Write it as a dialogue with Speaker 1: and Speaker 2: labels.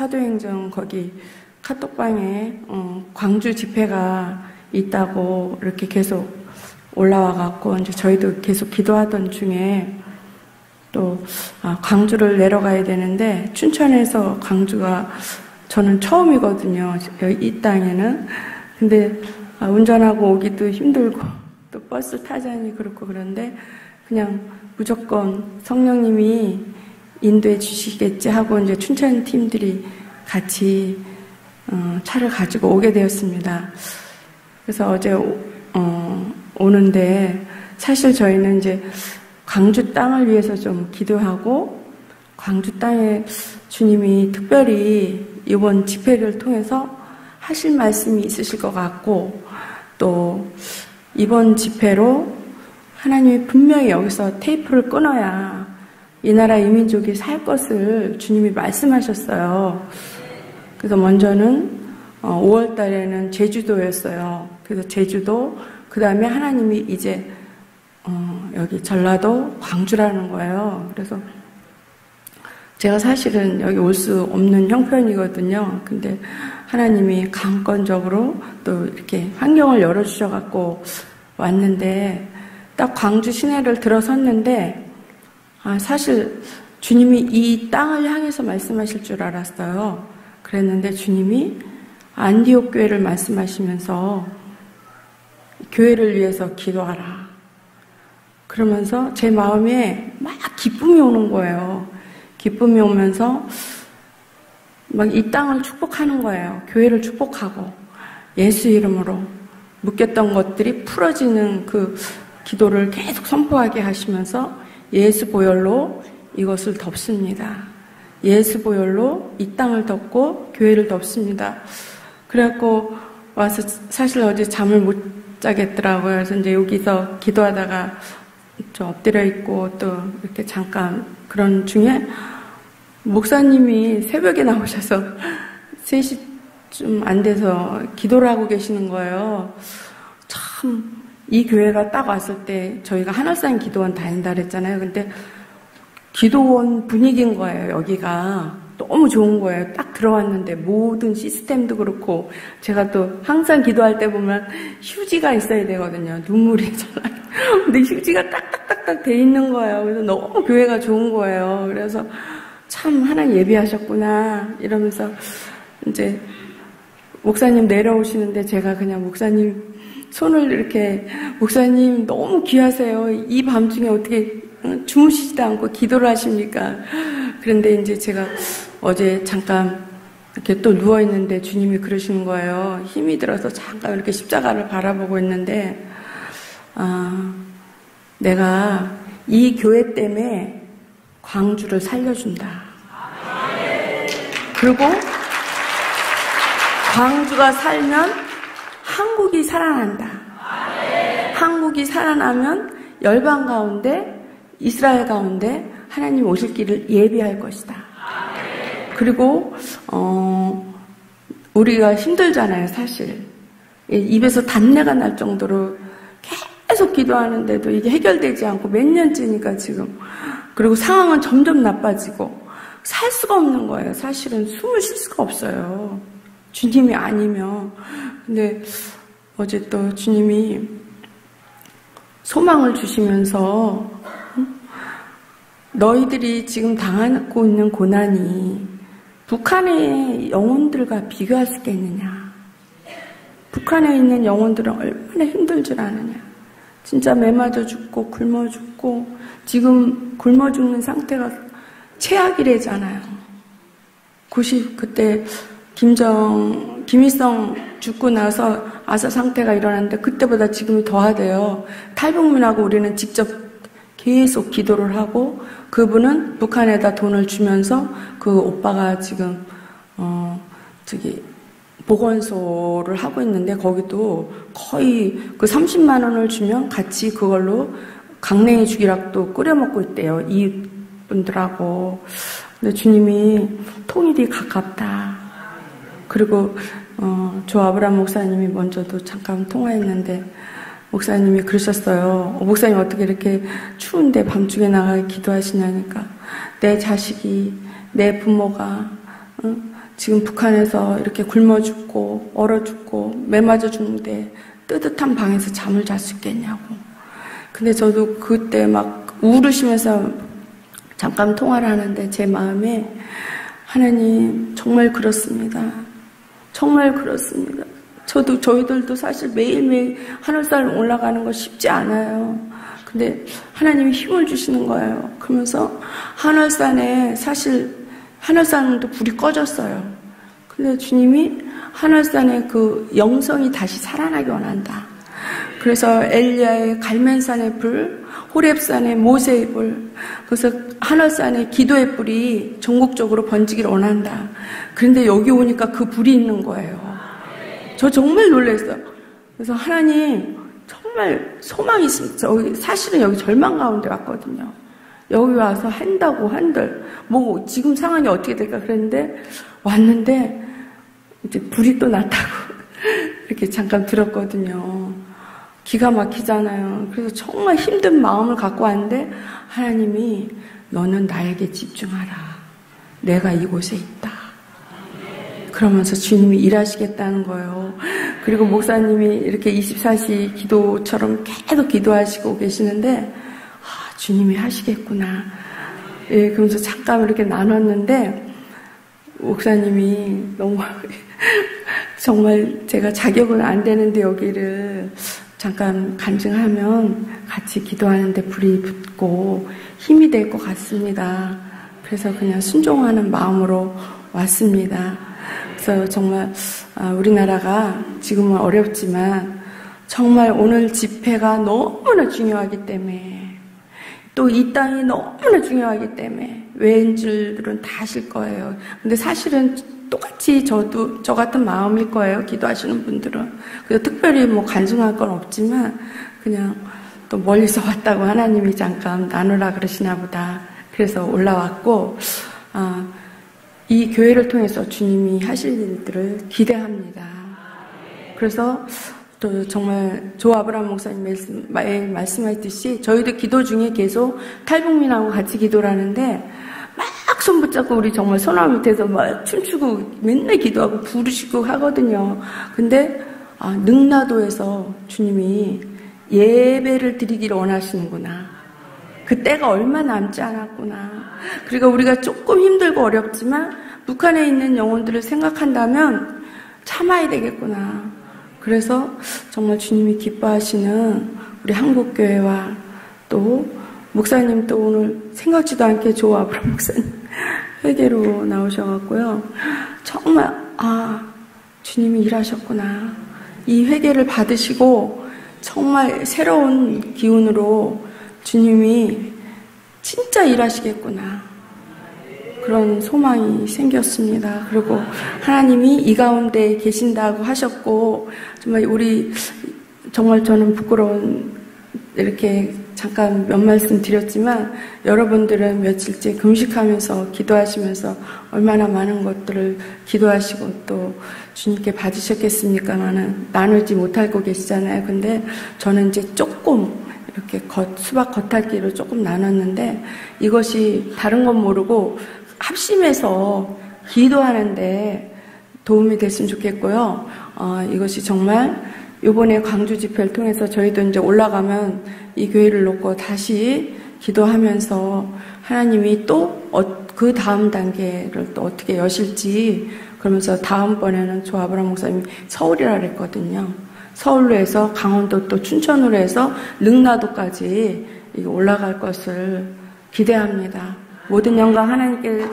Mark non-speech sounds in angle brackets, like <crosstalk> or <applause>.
Speaker 1: 사도행정 거기 카톡방에 어, 광주 집회가 있다고 이렇게 계속 올라와 갖고 이제 저희도 계속 기도하던 중에 또 아, 광주를 내려가야 되는데 춘천에서 광주가 저는 처음이거든요. 이 땅에는. 근데 아, 운전하고 오기도 힘들고 또 버스 타자니 그렇고 그런데 그냥 무조건 성령님이 인도해 주시겠지 하고 이제 춘천 팀들이 같이 어, 차를 가지고 오게 되었습니다. 그래서 어제 어, 오는데 사실 저희는 이제 광주 땅을 위해서 좀 기도하고 광주 땅에 주님이 특별히 이번 집회를 통해서 하실 말씀이 있으실 것 같고 또 이번 집회로 하나님이 분명히 여기서 테이프를 끊어야 이 나라 이민족이 살 것을 주님이 말씀하셨어요. 그래서 먼저는 5월 어, 달에는 제주도였어요. 그래서 제주도, 그 다음에 하나님이 이제 어, 여기 전라도 광주라는 거예요. 그래서 제가 사실은 여기 올 수 없는 형편이거든요. 근데 하나님이 강권적으로 또 이렇게 환경을 열어주셔갖고 왔는데 딱 광주 시내를 들어섰는데 아, 사실 주님이 이 땅을 향해서 말씀하실 줄 알았어요. 그랬는데 주님이 안디옥 교회를 말씀하시면서 교회를 위해서 기도하라. 그러면서 제 마음에 막 기쁨이 오는 거예요. 기쁨이 오면서 막 이 땅을 축복하는 거예요. 교회를 축복하고 예수 이름으로 묶였던 것들이 풀어지는 그 기도를 계속 선포하게 하시면서 예수 보혈로 이것을 덮습니다. 예수 보혈로 이 땅을 덮고 교회를 덮습니다. 그래갖고 와서 사실 어제 잠을 못 자겠더라고요. 그래서 이제 여기서 기도하다가 좀 엎드려 있고 또 이렇게 잠깐 그런 중에 목사님이 새벽에 나오셔서 <laughs> 3시쯤 안 돼서 기도를 하고 계시는 거예요. 참, 이 교회가 딱 왔을 때 저희가 하늘산 기도원 다닌다 그랬잖아요. 근데 기도원 분위기인 거예요, 여기가. 너무 좋은 거예요. 딱 들어왔는데 모든 시스템도 그렇고 제가 또 항상 기도할 때 보면 휴지가 있어야 되거든요. 눈물이 <laughs> 잘 근데 휴지가 딱딱딱딱 돼 있는 거예요. 그래서 너무 교회가 좋은 거예요. 그래서 참 하나님 예비하셨구나 이러면서 이제 목사님 내려오시는데 제가 그냥 목사님 손을 이렇게 목사님 너무 귀하세요. 이 밤중에 어떻게 주무시지도 않고 기도를 하십니까? 그런데 이제 제가 어제 잠깐 이렇게 또 누워 있는데 주님이 그러시는 거예요. 힘이 들어서 잠깐 이렇게 십자가를 바라보고 있는데 아, 내가 이 교회 때문에 광주를 살려준다. 그리고 광주가 살면 한국이 살아난다. 한국이 살아나면 열방 가운데 이스라엘 가운데 하나님 오실 길을 예비할 것이다. 그리고 어, 우리가 힘들잖아요, 사실. 입에서 단내가 날 정도로 계속 기도하는데도 이게 해결되지 않고 몇 년째니까 지금. 그리고 상황은 점점 나빠지고 살 수가 없는 거예요. 사실은 숨을 쉴 수가 없어요. 주님이 아니면. 근데 어제 또 주님이 소망을 주시면서 너희들이 지금 당하고 있는 고난이 북한의 영혼들과 비교할 수 있겠느냐? 북한에 있는 영혼들은 얼마나 힘들 줄 아느냐? 진짜 매 맞아 죽고 굶어 죽고 지금 굶어 죽는 상태가 최악이래잖아요. 90 그때 김정 김일성 죽고 나서 아사 상태가 일어났는데 그때보다 지금이 더하대요. 탈북민하고 우리는 직접 계속 기도를 하고 그분은 북한에다 돈을 주면서 그 오빠가 지금 어 저기 보건소를 하고 있는데 거기도 거의 그 30만 원을 주면 같이 그걸로 강냉이 죽이락도 끓여 먹고 있대요. 이 분들하고. 근데 주님이 통일이 가깝다. 그리고 어, 조 아브람 목사님이 먼저도 잠깐 통화했는데 목사님이 그러셨어요. 어, 목사님 어떻게 이렇게 추운데 밤중에 나가 기도하시냐니까 내 자식이 내 부모가 응? 지금 북한에서 이렇게 굶어 죽고 얼어 죽고 매 맞아 죽는데 뜨뜻한 방에서 잠을 잘 수 있겠냐고. 근데 저도 그때 막 우르시면서 잠깐 통화를 하는데 제 마음에 하나님 정말 그렇습니다. 정말 그렇습니다. 저도 저희들도 사실 매일매일 하늘산 올라가는 거 쉽지 않아요. 근데 하나님이 힘을 주시는 거예요. 그러면서 하늘산에 사실 하늘산도 불이 꺼졌어요. 근데 주님이 하늘산의 그 영성이 다시 살아나기 원한다. 그래서 엘리야의 갈멘산의 불, 호랩산의 모세의 불, 그래서 하늘산의 기도의 불이 전국적으로 번지기를 원한다. 그런데 여기 오니까 그 불이 있는 거예요. 저 정말 놀랐어요. 그래서 하나님 정말 소망이 있습니다. 사실은 여기 절망 가운데 왔거든요. 여기 와서 한다고 한들 뭐 지금 상황이 어떻게 될까 그랬는데 왔는데 이제 불이 또 났다고 <laughs> 이렇게 잠깐 들었거든요. 기가 막히잖아요. 그래서 정말 힘든 마음을 갖고 왔는데 하나님이 너는 나에게 집중하라. 내가 이곳에 있다. 그러면서 주님이 일하시겠다는 거예요. 그리고 목사님이 이렇게 24시 기도처럼 계속 기도하시고 계시는데 주님이 하시겠구나. 예, 그러면서 잠깐 이렇게 나눴는데, 목사님이 너무, <laughs> 정말 제가 자격은 안 되는데 여기를 잠깐 간증하면 같이 기도하는데 불이 붙고 힘이 될 것 같습니다. 그래서 그냥 순종하는 마음으로 왔습니다. 그래서 정말 아, 우리나라가 지금은 어렵지만 정말 오늘 집회가 너무나 중요하기 때문에 또 이 땅이 너무나 중요하기 때문에 외인줄들은 다 하실 거예요. 근데 사실은 똑같이 저도 저 같은 마음일 거예요. 기도하시는 분들은. 그래서 특별히 뭐 간증할 건 없지만 그냥 또 멀리서 왔다고 하나님이 잠깐 나누라 그러시나 보다. 그래서 올라왔고 아, 이 교회를 통해서 주님이 하실 일들을 기대합니다. 그래서 또 정말 조 아브라함 목사님 말씀, 말씀하셨듯이 저희도 기도 중에 계속 탈북민하고 같이 기도를 하는데 막손 붙잡고 우리 정말 소나무 밑에서 막 춤추고 맨날 기도하고 부르시고 하거든요. 근데 아, 능라도에서 주님이 예배를 드리기를 원하시는구나. 그 때가 얼마 남지 않았구나. 그러니까 우리가 조금 힘들고 어렵지만 북한에 있는 영혼들을 생각한다면 참아야 되겠구나. 그래서 정말 주님이 기뻐하시는 우리 한국교회와 또 목사님 또 오늘 생각지도 않게 조 아브람 목사님 <laughs> 회개로 나오셔갖고요. 정말 아 주님이 일하셨구나. 이 회개를 받으시고 정말 새로운 기운으로 주님이 진짜 일하시겠구나. 그런 소망이 생겼습니다. 그리고 하나님이 이 가운데 계신다고 하셨고, 정말 우리, 정말 저는 부끄러운, 이렇게 잠깐 몇 말씀 드렸지만, 여러분들은 며칠째 금식하면서 기도하시면서 얼마나 많은 것들을 기도하시고 또 주님께 받으셨겠습니까만은 나누지 못하고 계시잖아요. 근데 저는 이제 조금 이렇게 겉, 수박 겉핥기로 조금 나눴는데 이것이 다른 건 모르고 합심해서 기도하는데 도움이 됐으면 좋겠고요. 어, 이것이 정말 이번에 광주 집회를 통해서 저희도 이제 올라가면 이 교회를 놓고 다시 기도하면서 하나님이 또그 어, 다음 단계를 또 어떻게 여실지 그러면서 다음번에는 조 아브라함 목사님이 서울이라 그랬거든요. 서울로 해서 강원도 또 춘천으로 해서 능라도까지 올라갈 것을 기대합니다. 모든 영광 하나님께